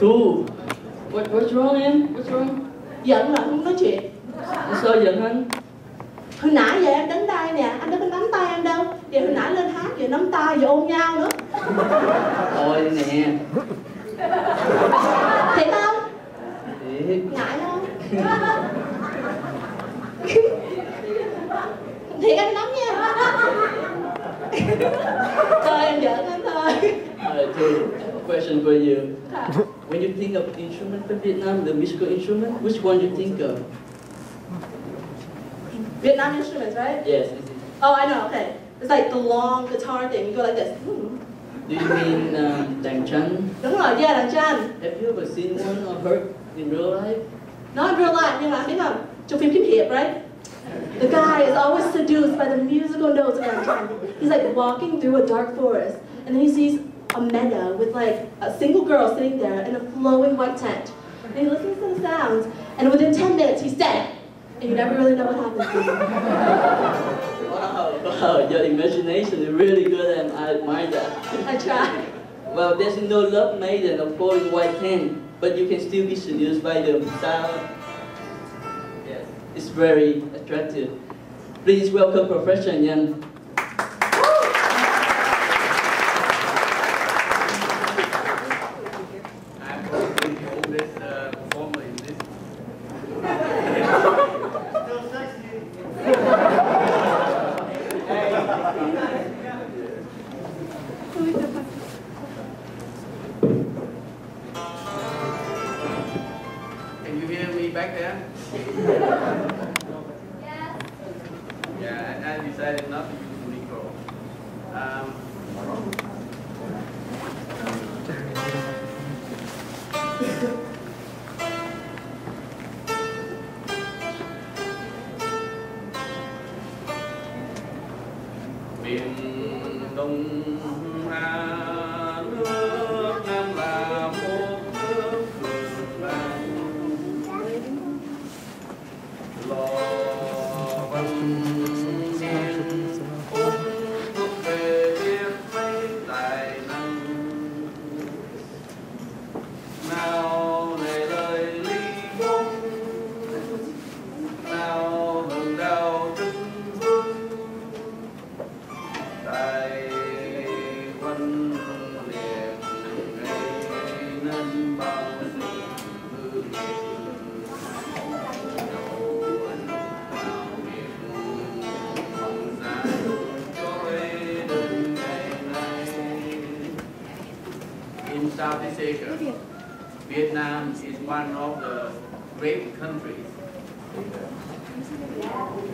Thu, what, what's wrong em? What's wrong? Giận là không nói chuyện Sao giận anh? Hồi nãy giờ em đánh tay nè, anh đâu có nắm tay em đâu Giờ hồi nãy lên hát giờ nắm tay giờ ôm nhau nữa Thôi nè, Thiệt không? thiệt. Ngại không? Thiệt anh nắm nha Thôi em giỡn anh Alright, Thu, question for you. When you think of instrument from Vietnam, the musical instrument, which one do you think of? Vietnam instruments, right? Yes. Oh, I know, okay. It's like the long guitar thing, you go like this. Do you mean um? Đúng rồi, yeah, đàn tranh Have you ever seen one or heard in real life? Not in real life, nhưng mà không? Trong phim kiếm hiệp, right? The guy is always seduced by the musical notes of đàn tranh. He's like walking through a dark forest, and then he sees a meadow with like a single girl sitting there in a flowing white tent. And he listens to the sounds, and within 10 minutes he's dead. And you never really know what happens to him. Wow, wow, your imagination is really good and I admire that. I try. Well, there's no love maiden of flowing white tent, but you can still be seduced by the sound. Yes, it's very attractive. Please welcome Professor Nha. I'm probably Southeast Asia, Vietnam is one of the great countries.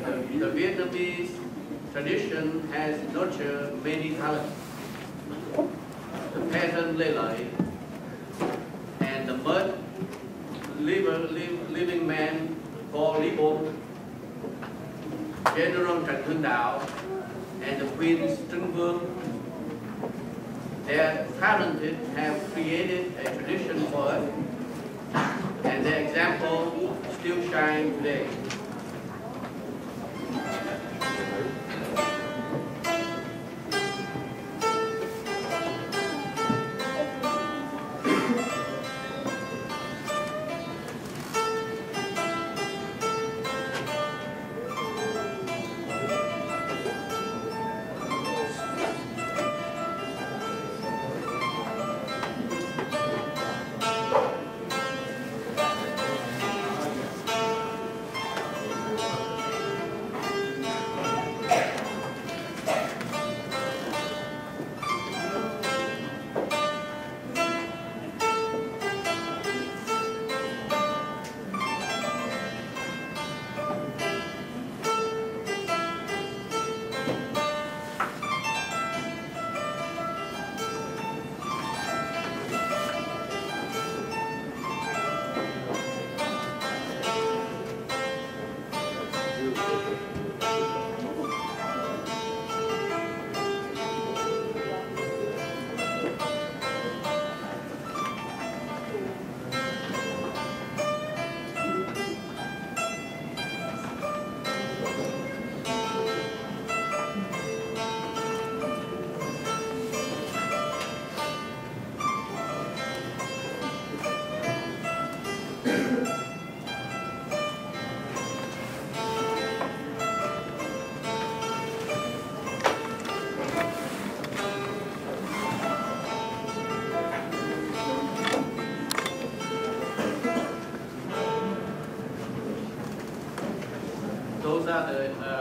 The, the Vietnamese tradition has nurtured many talents. The peasant lợi and the mud living man called Lý Bôn, General Trần Hưng Đạo, and the Queen Trưng Vương. Their talented have created a tradition for us, and their example still shines today.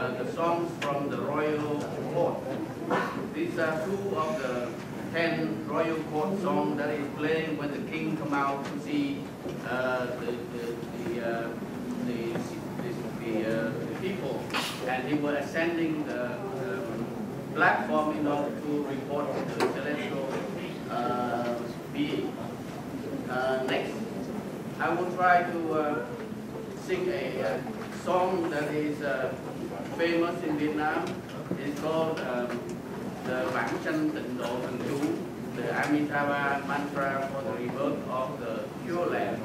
Uh, the songs from the royal court. These are two of the ten royal court songs that is playing when the king come out to see uh, the, the, the, uh, the, the, the, uh, people. And he was ascending the um, platform in order to report to the celestial uh, being. next, I will try to sing a song that is uh, famous in Vietnam. is called um, the Vãng Tịnh Độ Thần Chú, the Amitabha mantra for the rebirth of the Pure Land.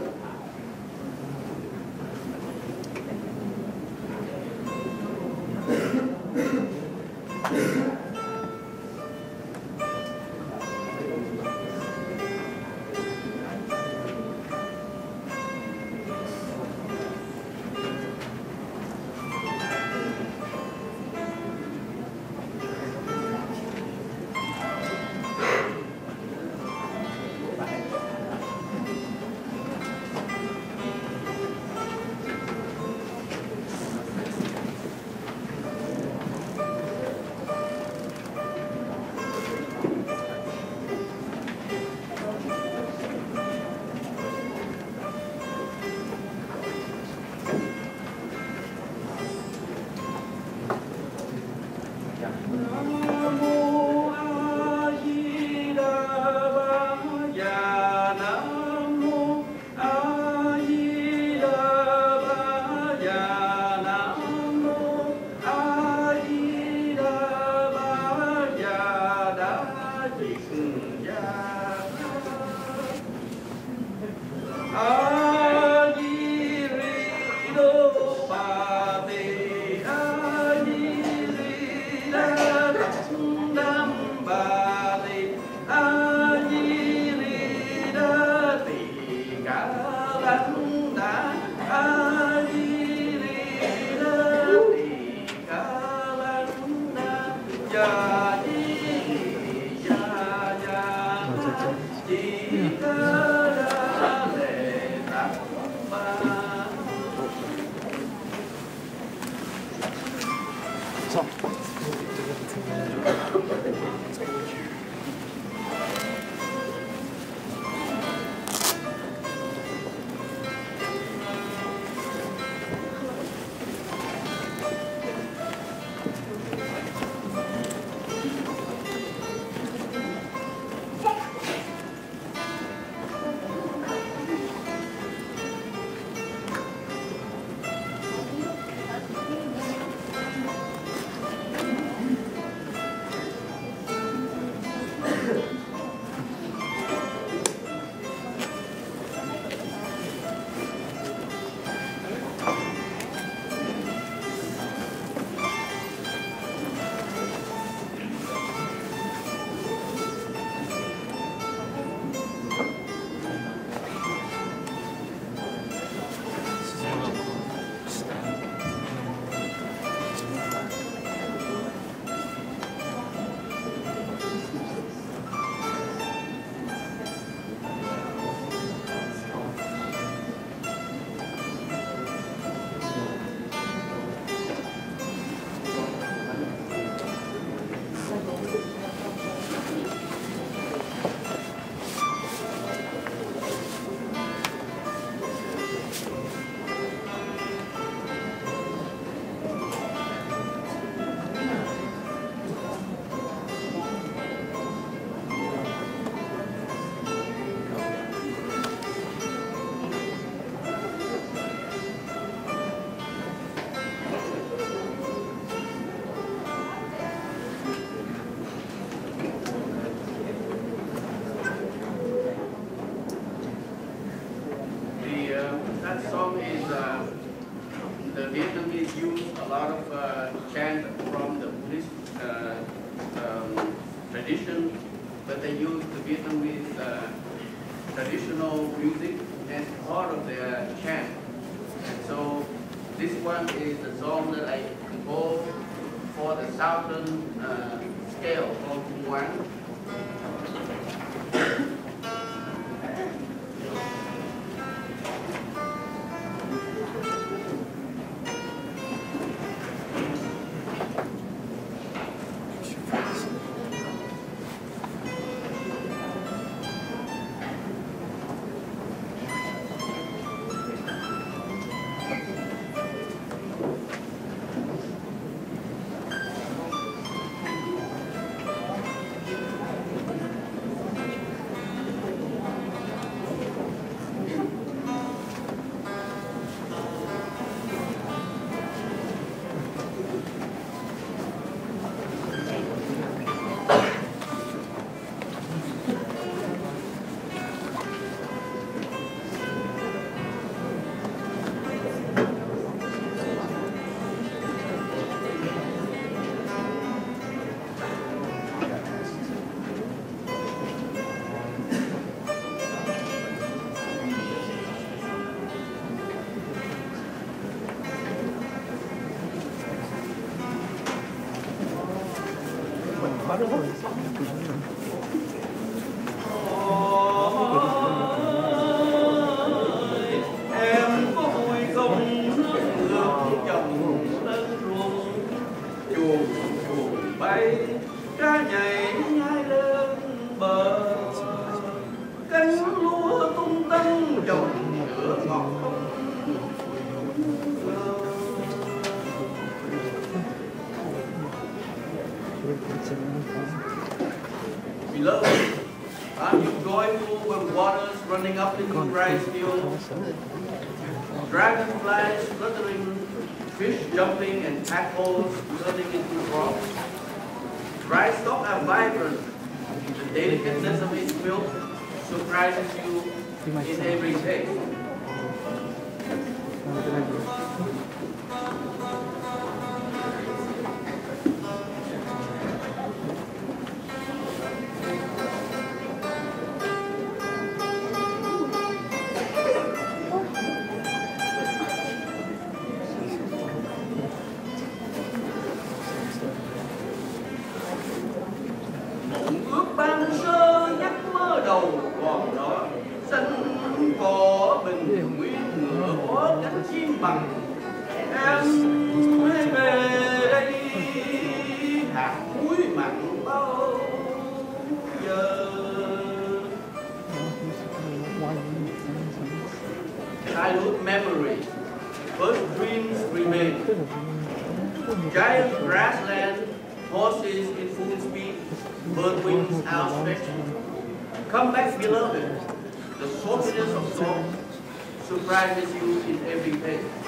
of uh, chant from the Buddhist uh, um, tradition, but they use the Vietnamese uh, traditional music as part of their chant. And so this one is the song that I composed for the southern uh, scale of one. Chuồng bay cá nhảy nhai lên bờ cánh lúa tung tăng trồng lửa ngọt không Beloved, are you joyful when waters running up into rice fields? Dragonflies fluttering, fish jumping, and tadpoles turning into frogs. Dry stock are vibrant. The delicateness of its milk surprises you in every taste. Cánh chim bằng memories first dreams remain giant grassland horses in full speed bird wings outstretched. Come back, beloved. The saltiness of song surprises you in every taste.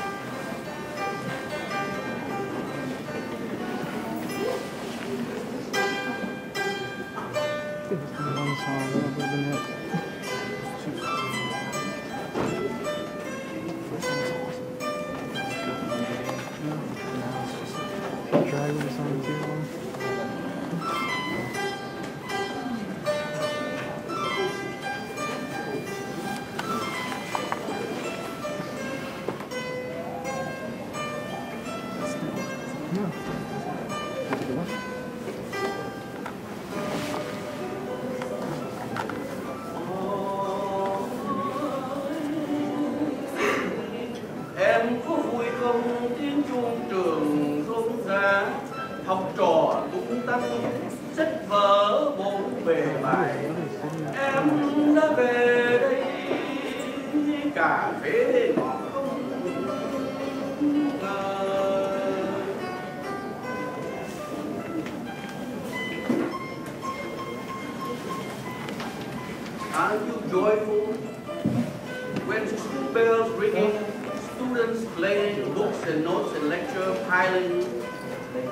Students playing, books and notes and lecture piling,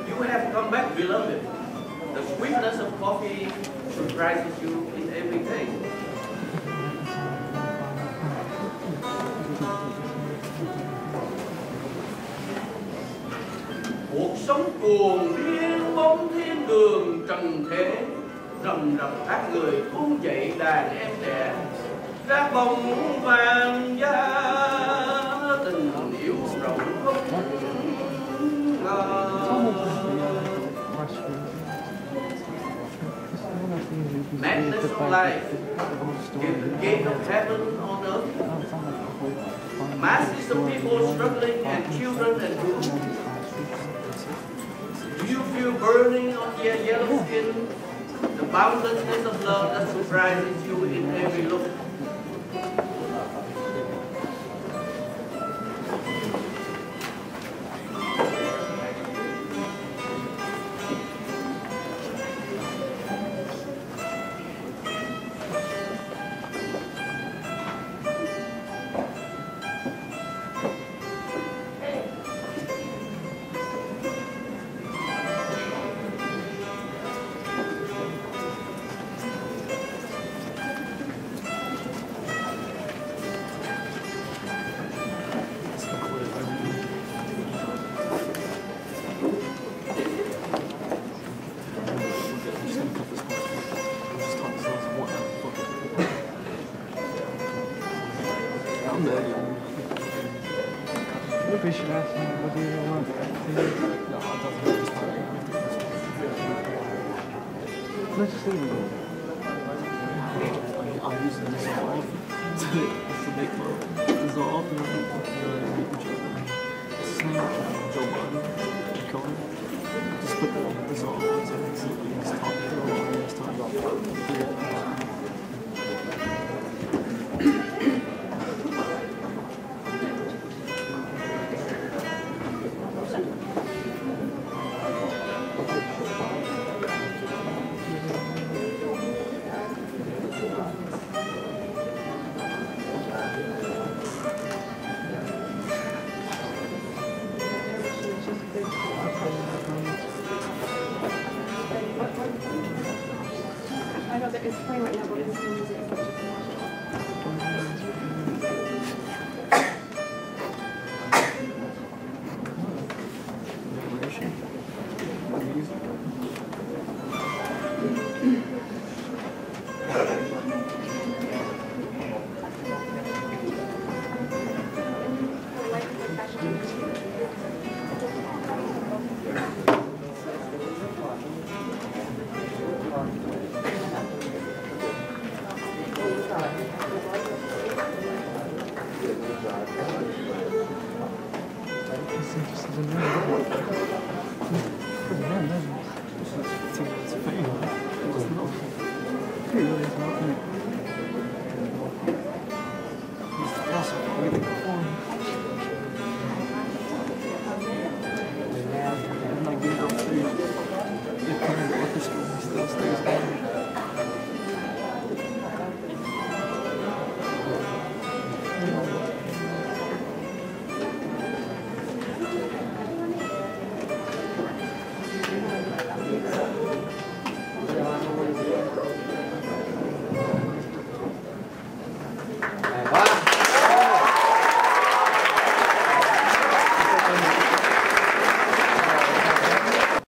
you have come back, beloved. The sweetness of coffee surprises you in every day. Cuộc sống cuồng điên bóng thiên đường trần thế rầm rập các người cũng dậy đàn em trẻ ra bồng vàng da Madness of life the gate of heaven on earth. Masses of people struggling and children and women. Do you feel burning on their yellow skin? The boundlessness of love that surprises you in every look. Do you let's go. I'll use the dissolve to, make dissolve and then uh, make each other. Same with Joe Budden, Cohen. Just put the about